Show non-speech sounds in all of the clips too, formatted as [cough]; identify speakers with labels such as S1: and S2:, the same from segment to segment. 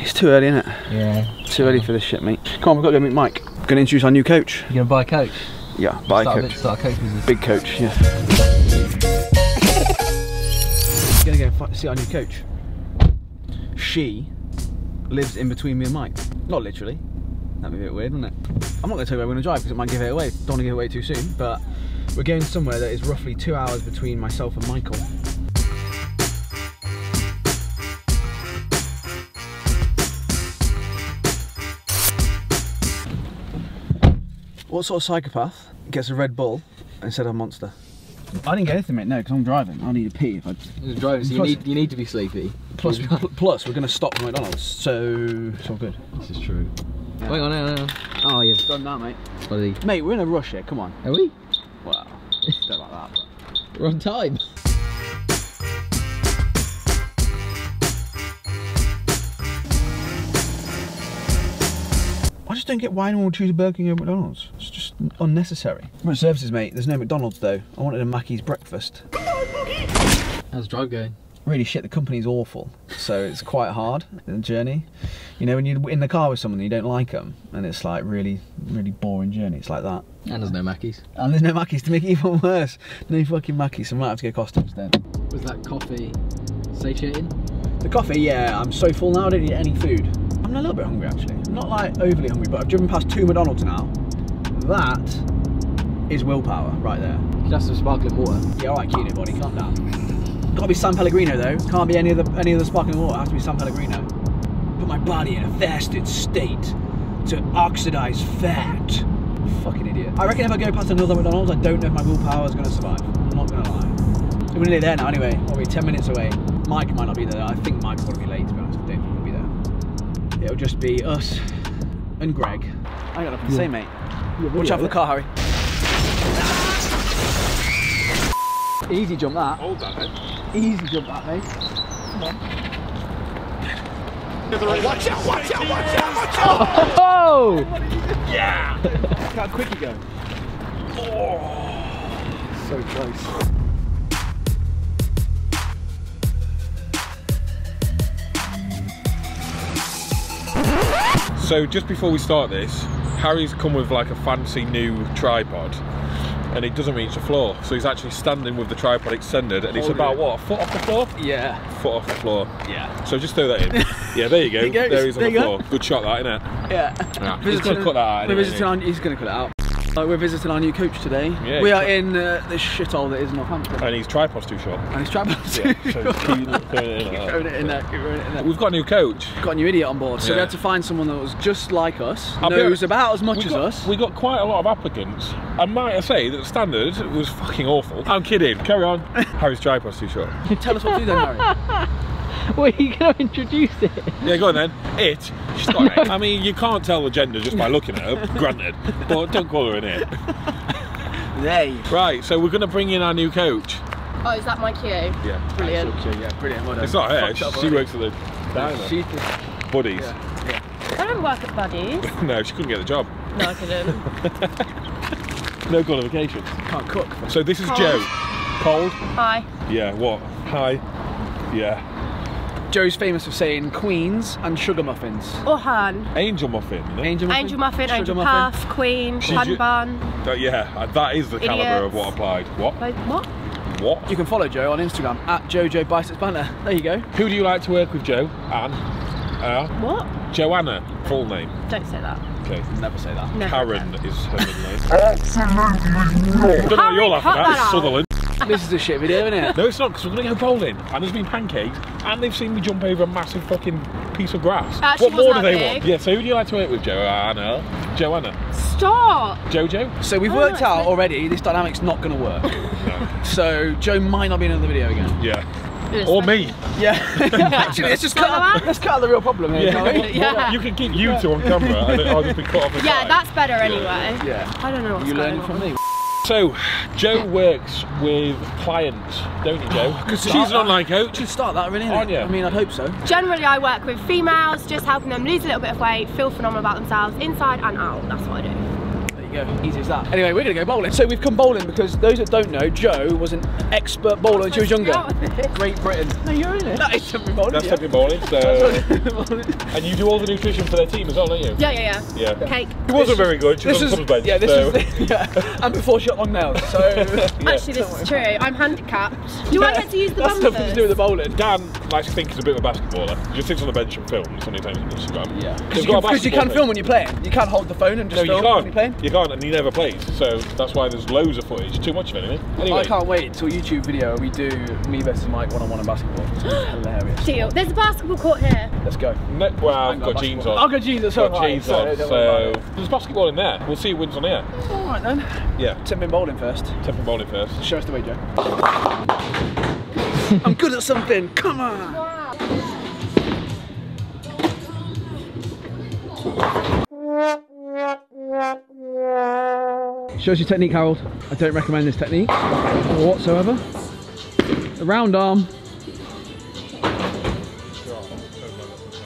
S1: it's too early, isn't it?
S2: Yeah.
S1: Too early for this shit, mate. Come on, we've got to go meet Mike. Gonna introduce our new coach.
S2: You gonna buy a coach?
S1: Yeah, buy a coach.
S2: A, start a coach business.
S1: Big coach, yeah. We're [laughs] Gonna go and see our new coach. She lives in between me and Mike. Not literally. That'd be a bit weird, wouldn't it? I'm not gonna tell you where we're gonna drive because it might give it away. Don't wanna give it away too soon, but we're going somewhere that is roughly two hours between myself and Michael. What sort of psychopath gets a Red Bull instead of a Monster? I didn't get anything, mate. No, because I'm driving. I need a pee if I.
S2: You're driving, so you need you need to be sleepy.
S1: Plus, we're going to stop for McDonald's, so it's all good.
S2: This is true. Hang on, hang on, hang on. Oh yeah,
S1: Done that, mate.
S2: buddy.
S1: Mate, we're in a rush here. Come on.
S2: Are we?
S1: Wow. [laughs] Don't like that. But...
S2: We're on time.
S1: I just don't get why anyone would choose a Burger King over McDonald's. Unnecessary. Right, services, mate. There's no McDonald's though. I wanted a Mackey's breakfast.
S2: How's the drive going?
S1: Really shit. The company's awful, so it's quite hard the journey. You know, when you're in the car with someone and you don't like them, and it's like really, really boring journey. It's like that.
S2: And there's no Mackies.
S1: And there's no Mackey's to make it even worse. No fucking Mackey's, so I might have to go Costumes then.
S2: Was that coffee satiating?
S1: The coffee, yeah, I'm so full now, I don't need any food. I'm a little bit hungry actually. I'm not like overly hungry, but I've driven past two McDonald's now. That is willpower right there.
S2: You could have some sparkling water.
S1: Yeah, alright, Kinobody, calm down. Gotta be San Pellegrino though. Can't be any of the any of the sparkling water, it has to be San Pellegrino. Put my body in a fasted state to oxidize fat. Fucking idiot. I reckon if I go past another McDonald's, I don't know if my willpower is gonna survive. I'm not gonna lie. So we're nearly there now anyway. What are we, 10 minutes away? Mike might not be there. I think Mike's probably be late to be honest. I don't think he'll be there. It'll just be us and Greg. I got nothing to say, mate. Watch out for the car, Harry. Easy jump that.
S3: Hold that then.
S1: Easy jump that, mate.
S3: Watch out, watch out, watch out, watch out!
S2: Oh!
S1: Look how quick you go. Oh, so close.
S3: So just before we start this, Harry's come with like a fancy new tripod and it doesn't reach the floor. So he's actually standing with the tripod extended and it's about what, a foot off the floor?
S1: Yeah,
S3: Foot off the floor.
S1: yeah,
S3: So just throw that in. [laughs] Yeah, there you go.
S1: There you go.
S3: There he's on the
S1: go.
S3: floor. Good shot that, innit?
S1: yeah.
S3: Yeah. He's gonna cut that out anyway,
S1: he's going to cut it out. Uh, we're visiting our new coach today.
S3: Yeah,
S1: we are in uh, this shithole that is Northampton.
S3: And his tripod's too short.
S1: And he's travelling
S3: Yeah, so keep it in like
S1: it in there, [laughs] keep it in there.
S3: We've got a new coach.
S1: got a new idiot on board, so we had to find someone that was just like us,
S3: I'll
S1: knows about as much
S3: We
S1: as
S3: got,
S1: us.
S3: we got quite a lot of applicants. And might I say that the standard was fucking awful. I'm kidding. Carry on. [laughs] Harry's tripod's too short.
S1: Tell us what to do then, Harry. [laughs] [laughs]
S2: Well, are you going to introduce it?
S3: Yeah, go on then. It. [laughs] She's got. I mean, you can't tell the gender just by looking at her, granted. But don't call her an it. [laughs]
S1: They.
S3: Right, so we're going to bring in our new coach.
S4: Oh, is that my cue?
S3: Yeah.
S4: Brilliant.
S1: Okay, yeah, brilliant. Well done.
S3: It's not her.
S1: Fucked up
S3: She works at the diner.
S1: She,
S3: Buddies.
S1: yeah.
S4: I don't work at Buddies.
S3: No, she couldn't get the job.
S4: No, I couldn't.
S3: No qualifications.
S1: Can't cook.
S3: So this is
S4: Cold.
S3: Joe. Cold?
S4: Hi.
S3: Yeah, what? Hi. Yeah.
S1: Joe's famous for saying queens and sugar muffins.
S4: Or Han.
S3: Angel muffin, isn't it?
S1: Angel muffin,
S4: Angel Muffin,
S1: sugar
S4: Angel
S1: muffin.
S4: Puff, Queen,
S3: She's
S4: Hun Bun.
S3: Uh, yeah, uh, that is the calibre of what applied. What?
S4: Like, what?
S3: What?
S1: You can follow Joe on Instagram at Jojo Biceps Banter. There you go.
S3: Who do you like to work with, Joe? Anne? Uh,
S4: What?
S3: Joanna, full name.
S4: Don't say that.
S3: Okay.
S1: Never say that.
S4: Never
S3: Karen
S4: again.
S3: is her middle name. Don't know what you're laughing at,
S4: that
S3: it's
S4: out.
S3: Sutherland.
S1: This is a shit video, isn't it?
S3: No, it's not, because we're going to go bowling, and there's been pancakes, and they've seen me jump over a massive fucking piece of grass.
S4: Actually,
S3: what more do they
S4: that
S3: want? Yeah, so who do you like to work with, Joanna? Joanna?
S4: Stop!
S3: Jojo?
S1: So we've
S4: Oh,
S1: worked out
S4: good.
S1: already this dynamic's not going to work. [laughs]
S3: No.
S1: so Joe might not be in the video again.
S3: Yeah. Or
S4: funny.
S3: me.
S1: Yeah. [laughs] Actually, let's just cut.
S4: Follow
S1: Out, let's cut out the real problem here.
S3: Yeah.
S1: shall we?
S4: Yeah.
S3: You can keep you two on camera, and I'll just be cut off the
S4: Yeah,
S3: side.
S4: that's better anyway.
S1: Yeah.
S4: I don't know what's
S1: You
S4: going
S1: learning from me.
S3: So, Joe works with clients, don't you, Joe? Oh, because she's an online coach.
S1: Should start that really. innit?
S3: Aren't you?
S1: I mean, I'd hope so.
S4: Generally, I work with females, just helping them lose a little bit of weight, feel phenomenal about themselves, inside and out. That's what I do.
S1: Go, easy as that. Anyway, we're gonna go bowling. So we've come bowling because those that don't know, Joe was an expert bowler when she was younger. Great Britain. No, you're in it. That is something bowling.
S3: That's
S1: yeah.
S3: something bowling. So, and you do all the nutrition for their team as well, don't you?
S4: Yeah, yeah, yeah.
S3: Yeah.
S4: Cake.
S3: It wasn't very good. She was
S1: This
S3: on the bench.
S1: yeah, this
S3: so.
S1: is [laughs] yeah, and before she got long nails. So [laughs]
S4: Actually, this is true. I'm handicapped. Do I get to use the
S1: That's nothing to do with the bowling.
S3: Dan likes to think he's a bit of a basketballer. He just sits on the bench and films on his own Instagram.
S1: Yeah, because
S3: got a
S1: you, can
S3: thing.
S1: film when you're playing. You can't hold the phone and
S3: No,
S1: just
S3: you
S1: film when
S3: can't.
S1: you're playing.
S3: You can't, and he never plays. So that's why there's loads of footage. Too much of anything. Anyway,
S1: I can't wait till YouTube video we do me versus Mike one on one in basketball. It's [gasps] hilarious.
S4: Deal. There's a basketball court here.
S1: Let's go.
S3: Ne- well, I've
S1: I've
S3: got,
S1: got
S3: jeans on.
S1: I've got jeans, that's
S3: Got jeans on.
S1: don't
S3: So there's basketball in there. We'll see who wins on here.
S1: All right then.
S3: Yeah.
S1: Ten-pin bowling first.
S3: Ten-pin bowling first.
S1: Show us the way, Joe. I'm good at something. Come on. Show us your technique, Harold. I don't recommend this technique whatsoever. The round arm.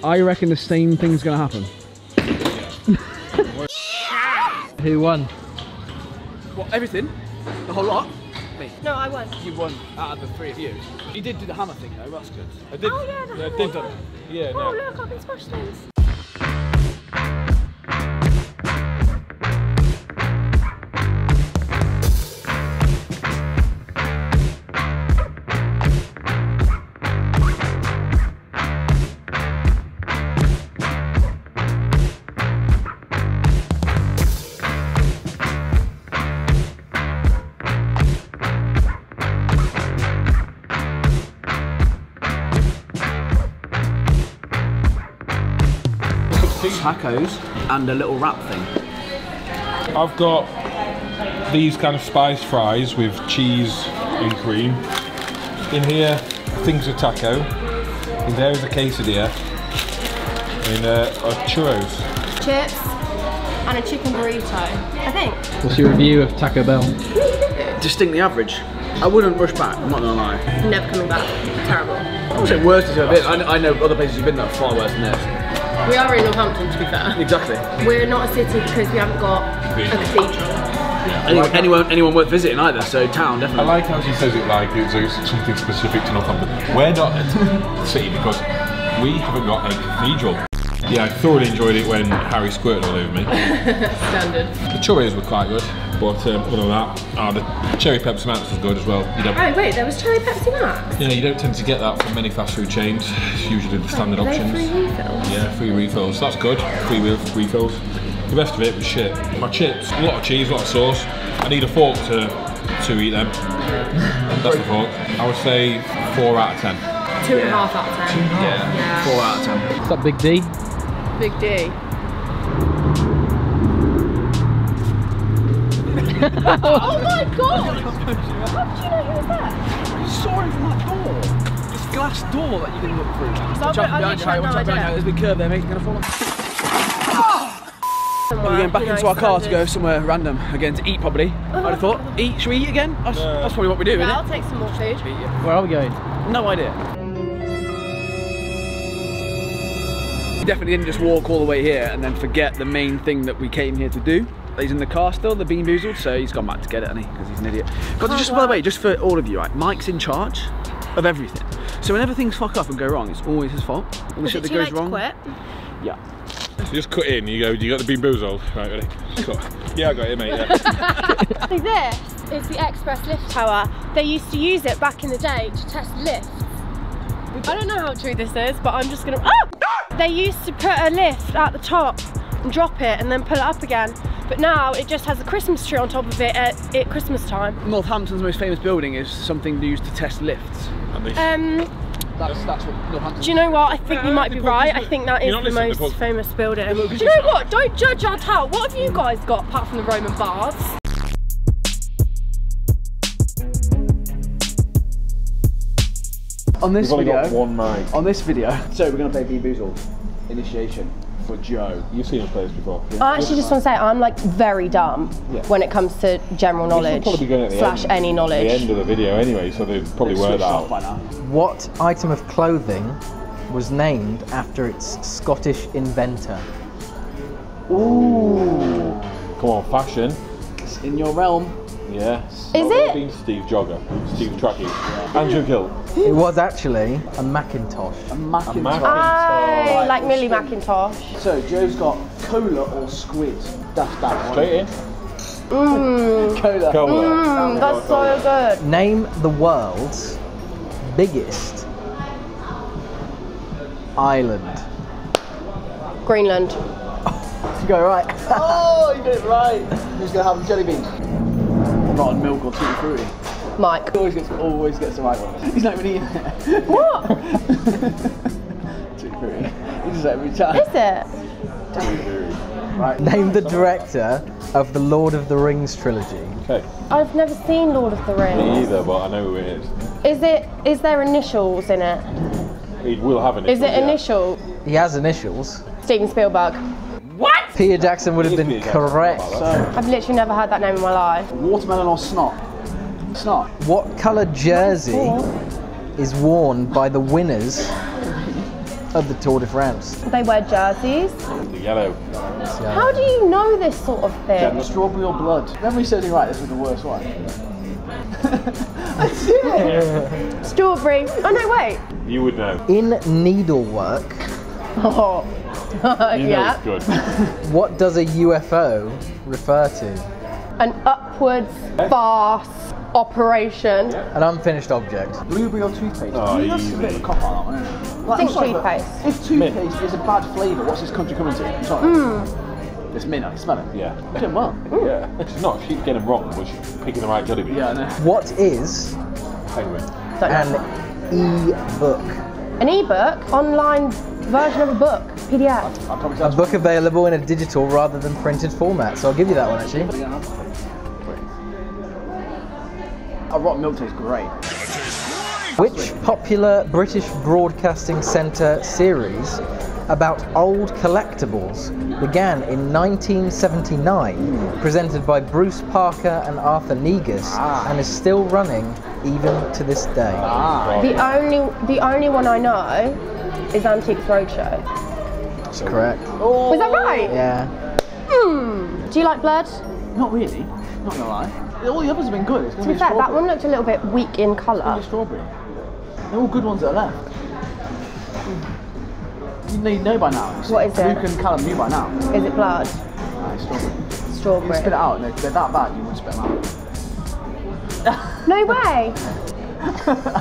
S1: I reckon the same thing's gonna happen. [laughs]
S2: Who won?
S1: What, everything? The whole lot? Me.
S4: No, I won.
S1: You won out of the three of you. You did do the hammer thing though, that's good.
S3: I did.
S4: Oh, yeah, the
S3: I
S4: hammer
S3: did.
S4: one.
S3: Yeah,
S4: Oh,
S3: no.
S4: look, I can smash things.
S1: Tacos and a little wrap thing.
S3: I've got these kind of spice fries with cheese and cream. In here, things of taco. In there is a quesadilla. And uh, are churros.
S4: Chips and a chicken burrito. I think.
S2: What's your review of Taco Bell?
S1: Distinctly average. I wouldn't rush back, I'm not gonna lie.
S4: Never coming back. Terrible.
S1: I would say worse is a bit. I, I know other places you've been that are far worse than this.
S4: We are in Northampton, to be fair.
S1: Exactly.
S4: We're not a city because we haven't got a cathedral.
S1: Anyone, anyone, anyone worth visiting either, so town definitely.
S3: I like how she says it like it's uh, something specific to Northampton. We're not a [laughs] city because we haven't got a cathedral. Yeah, I thoroughly enjoyed it when Harry squirted all over me. [laughs]
S4: Standard.
S3: The churros were quite good, but um, other than that, oh, the cherry Pepsi Max was good as well. You don't,
S4: Oh, wait, there was cherry Pepsi Max.
S3: yeah, you don't tend to get that from many fast food chains. It's usually the standard
S4: Are they
S3: options.
S4: free refills?
S3: Yeah, free refills. That's good. Free re- refills. The rest of it was shit. My chips, a lot of cheese, a lot of sauce. I need a fork to to eat them. That's the fork. I would say four out of ten.
S4: Two and a half out of ten.
S1: Yeah.
S4: Yeah.
S1: Four out of ten.
S2: What's up, Big D?
S4: Big D. [laughs] oh my god! How did you know he was there?
S1: You saw him from that door. This glass door that you can look through. Watch out
S4: I
S1: behind you, Harry. Watch out behind you. There's a big curve there, mate. You're gonna fall off.
S4: Somewhere,
S1: We're going back into our car to go somewhere random again to eat, probably. I'd have thought. Eat? Should we eat again? That's, that's probably what we do,
S4: Yeah,
S1: isn't
S4: I'll take some more food.
S1: it?
S2: Where are we going?
S1: No idea. Definitely didn't just walk all the way here and then forget the main thing that we came here to do. He's in the car still, the BeanBoozled, so he's gone back to get it, hasn't he? Because he's an idiot. But
S4: Can't
S1: just by the way, just for all of you, right? Mike's in charge of everything. So whenever things fuck up and go wrong, it's always his fault. All the
S4: Is
S1: shit that goes
S4: late to
S1: wrong.
S4: quit?
S1: Yeah.
S3: You just cut in, you go, you got the BeanBoozled. Right, ready? Cut. Yeah, I got it, mate. Yeah. [laughs]
S4: So this is the Express Lift Tower. They used to use it back in the day to test lifts. I don't know how true this is, but I'm just gonna. Ah! [laughs] They used to put a lift at the top and drop it and then pull it up again. But now it just has a Christmas tree on top of it at, at Christmas time.
S1: Northampton's most famous building is something they used to test lifts.
S4: Um,
S1: That's that's what Northampton.
S4: do you know what? I think you might be right. I think that
S3: You're
S4: is
S3: not
S4: the most famous building. Do
S1: look,
S4: you know what? Don't judge our town. What have you guys got apart from the Roman baths?
S1: On this
S3: We've only
S1: video,
S3: got one mic.
S1: on this video, so we're gonna play BeanBoozled initiation for Joe.
S3: You've seen us play this before.
S4: I actually just want to say I'm like very dumb
S3: Yeah.
S4: when it comes to general knowledge
S3: probably going at the
S4: slash
S3: end,
S4: any knowledge.
S3: The end of the video anyway, so they probably word
S1: Switched
S3: out.
S5: What item of clothing was named after its Scottish inventor?
S3: Ooh. Come on, fashion.
S1: It's in your realm.
S3: Yes.
S4: Is
S3: Not
S4: it?
S3: Been Steve Jogger, Steve Tracky, Andrew Gill.
S5: It was actually a Macintosh.
S1: A Macintosh.
S3: Mac-
S4: I
S1: Right,
S4: like
S1: or
S4: Millie
S1: squid.
S4: Macintosh.
S1: So Joe's got cola or squid. That's that one.
S3: Straight in.
S4: Mmm, [laughs]
S1: Cola.
S3: Cola.
S4: mm, that's so good.
S5: Name the world's biggest island.
S4: Greenland.
S5: You go right.
S1: Oh, you did it right. Who's gonna have the jelly bean? Rotten milk or tutti frutti.
S4: Mike.
S1: He always gets always gets the right one. He's not even eating it.
S4: What?
S1: tutti [laughs] [laughs] frutti. He does every time.
S4: Is it?
S1: Right.
S5: Name the director of the Lord of the Rings trilogy.
S3: Okay.
S4: I've never seen Lord of the Rings.
S3: Me
S4: Rings.
S3: either, but I know who it is.
S4: Is it? Is there initials in it?
S3: He will have an
S4: Is it
S3: yeah.
S4: initial?
S5: He has initials.
S4: Steven Spielberg. What?
S5: Peter Jackson would have been
S3: Peter Jackson,
S5: correct.
S3: something.
S4: I've literally never heard that name in my life.
S1: Watermelon or snot? Snot.
S5: What colour jersey is worn by the winners of the Tour de France?
S4: They wear jerseys.
S3: The yellow.
S4: How do you know this sort of thing?
S1: Strawberry or blood? Memory serves me right. This was the worst one. [laughs]
S4: Strawberry. Oh no, wait.
S3: You would know.
S5: In needlework,
S4: Oh.
S3: You [laughs] know
S4: yeah.
S3: it's good. [laughs]
S5: what does a UFO refer to?
S4: An upwards fast operation.
S5: An unfinished object.
S1: Blueberry or toothpaste?
S3: Oh,
S1: I mean, that's a bit of a cop out, that one, isn't it? Like,
S4: Think
S1: sorry,
S4: toothpaste.
S1: If toothpaste is a bad flavour, what's this country coming to? I'm sorry. Hmm. It's mint, I can smell it.
S3: Yeah.
S1: You're doing well. [laughs]
S3: Yeah. She's not. She's getting them wrong, but she's picking the right jelly bean.
S1: Yeah, I know.
S5: What is
S3: Penguin.
S4: Don't
S5: an e-book?
S4: An ebook, online version of a book, PDF.
S1: I
S5: A book available in a digital rather than printed format. So I'll give you that one actually.
S1: A rotten milk tastes great.
S5: Which popular British Broadcasting Centre series about old collectibles began in 1979, presented by Bruce Parker and Arthur Negus, and is still running even to this day?
S4: The only, the only one I know is Antiques Roadshow.
S5: That's correct.
S4: Was that right?
S5: Yeah.
S4: Hmm. Do you like blood?
S1: Not really. Not gonna lie. All the others have been good. It's gonna
S4: be
S1: be
S4: fair, that one looked a little bit weak in
S1: It's
S4: colour.
S1: be strawberry. They're all good ones that are left. You know, you know by now. You.
S4: What is it?
S1: Luke and Callum knew by now.
S4: Is it blood?
S1: Nah, it's strawberry. You
S4: Strawberry.
S1: spit it out. They're, they're that bad. You would spit them out. [laughs]
S4: No way. [laughs]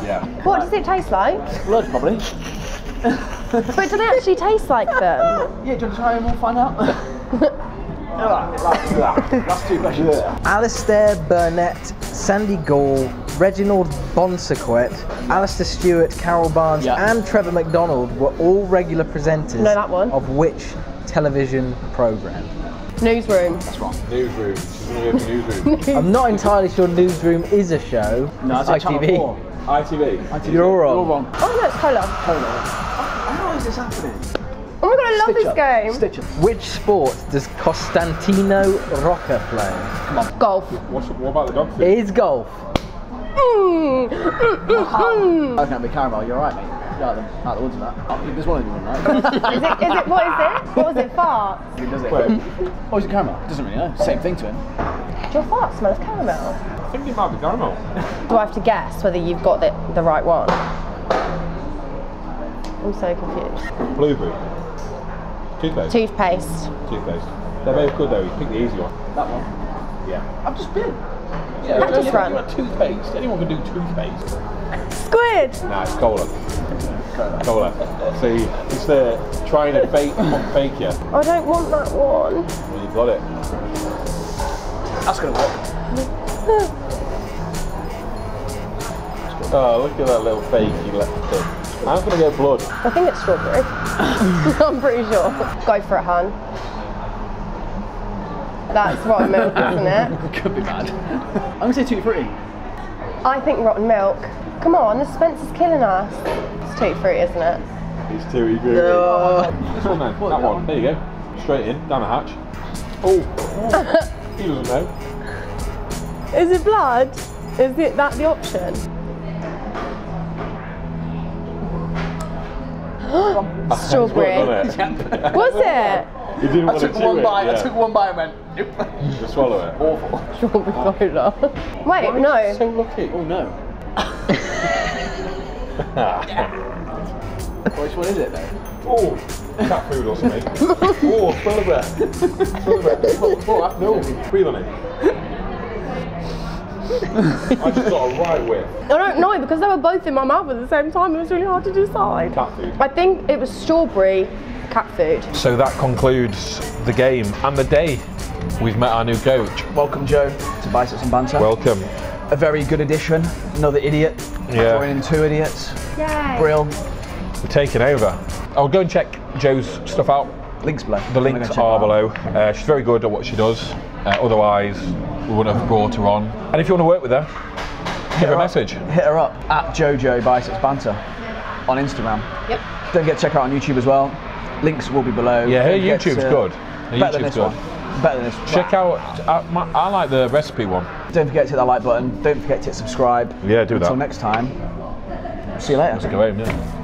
S3: Yeah.
S4: What does it taste like?
S1: Blood, probably.
S4: But do they actually taste like them? [laughs]
S1: Yeah, do you want to try and we'll find out? Last two questions. [laughs]
S5: Alastair Burnet, Sandy Gall, Reginald Bosanquet, Alastair Stewart, Carol Barnes,
S1: Yeah.
S5: and Trevor McDonald were all regular presenters
S4: Know that one.
S5: of which television programme?
S4: Newsroom.
S1: That's wrong.
S3: Newsroom. She's gonna [laughs] newsroom.
S5: I'm not entirely sure Newsroom is a show.
S1: No,
S5: it's
S1: that's a
S5: ITV.
S3: ITV.
S5: You're all wrong.
S1: You're all wrong.
S4: Oh no, it's cola.
S1: How is this happening?
S4: My god, I love
S1: Stitch
S4: this
S1: up.
S4: game.
S1: Stitch up.
S5: Which sport does Costantino Rocca play?
S4: Golf.
S3: What's, what about the dog food?
S5: It is golf.
S4: Mm, mm, mm, mm.
S1: Okay, be caramel. You're right, mate. Out of the, out of the woods with that. Oh, There's one of them, right?
S4: Is it, is it, what is it? What was it, fart?
S1: He does it.
S3: Wait.
S1: Oh, is it caramel? Doesn't really know. Same thing to him.
S4: Does your fart smell of caramel?
S3: I think it might be caramel. [laughs]
S4: Do I have to guess whether you've got the, the right one? I'm so confused.
S3: Blueberry. Toothpaste.
S4: Toothpaste.
S3: Toothpaste. They're both good though. You pick the easy one.
S1: That one.
S3: Yeah.
S1: I've just been.
S4: Practice run.
S3: You want toothpaste. Anyone can do toothpaste.
S4: Squid!
S3: Nah, it's cola. Cola. See, it's the trying to fake fake you.
S4: I don't want that one.
S3: Well, you've got it.
S1: That's gonna work.
S3: Oh, look at that little fake you left in. I'm gonna get blood.
S4: I think it's strawberry. [laughs] I'm pretty sure. Go for it, hun. That's rotten milk, [laughs] isn't it?
S1: Could be bad. I'm gonna say tutti frutti.
S4: I think rotten milk. Come on, the Spencer's killing us. It's tutti frutti, isn't it?
S3: It's too good. This one then. That one. There you go. Straight in, down the hatch. Oh. [laughs] he doesn't know.
S4: Is it blood? Is it that the option? [gasps] Strawberry.
S3: good, doesn't it? [laughs] [laughs]
S4: Was it?
S3: You didn't
S1: I
S3: want to
S1: took
S3: chew
S1: one
S3: it,
S1: bite. I took one bite and went. Nope.
S3: Just swallow it.
S1: Awful. [laughs] Strawberry.
S4: Wait, no.
S3: So lucky.
S1: Oh no. Which one is it though?
S3: Oh, cat food or something. oh, smell of breath. Smell of breath. Oh, no, breathe on it. I just got a right whiff.
S4: I don't know because they were both in my mouth at the same time. It was really hard to decide.
S3: Cat food.
S4: I think it was strawberry cat food.
S3: So that concludes the game and the day. We've met our new coach.
S1: Welcome, Joe, to Biceps and Banter.
S3: Welcome.
S1: a very good addition. Another idiot.
S3: Yeah.
S1: Throwing in two idiots.
S4: Yay.
S1: Brill.
S3: We're taking over. I'll go and check Joe's stuff out.
S1: Links below.
S3: The
S1: I'm
S3: links are below. Uh, she's very good at what she does. Uh, otherwise, we wouldn't have brought her on. And if you want to work with her, give her a message.
S1: Hit her up at Jojo Biceps Banter on Instagram.
S4: Yep.
S1: Don't forget to check her out on YouTube as well. Links will be below.
S3: Yeah, her YouTube's
S1: to-
S3: good. Her
S1: better than this
S3: good.
S1: one. Better than this.
S3: Check out. I, my, I like the recipe one.
S1: Don't forget to hit that like button. Don't forget to hit subscribe.
S3: Yeah, do that.
S1: Until next time. See you later.
S3: Go home, yeah.